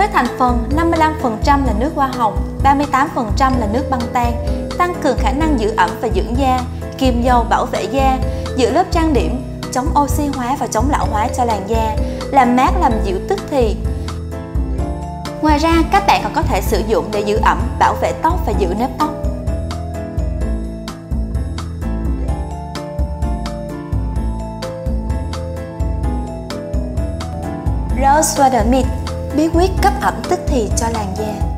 với thành phần 55% là nước hoa hồng, 38% là nước băng tan, tăng cường khả năng giữ ẩm và dưỡng da, kiềm dầu bảo vệ da, giữ lớp trang điểm, chống oxy hóa và chống lão hóa cho làn da, làm mát làm dịu tức thì. Ngoài ra, các bạn còn có thể sử dụng để giữ ẩm, bảo vệ tóc và giữ nếp tóc. Rose Water Mist bí quyết cấp ẩm tức thì cho làn da.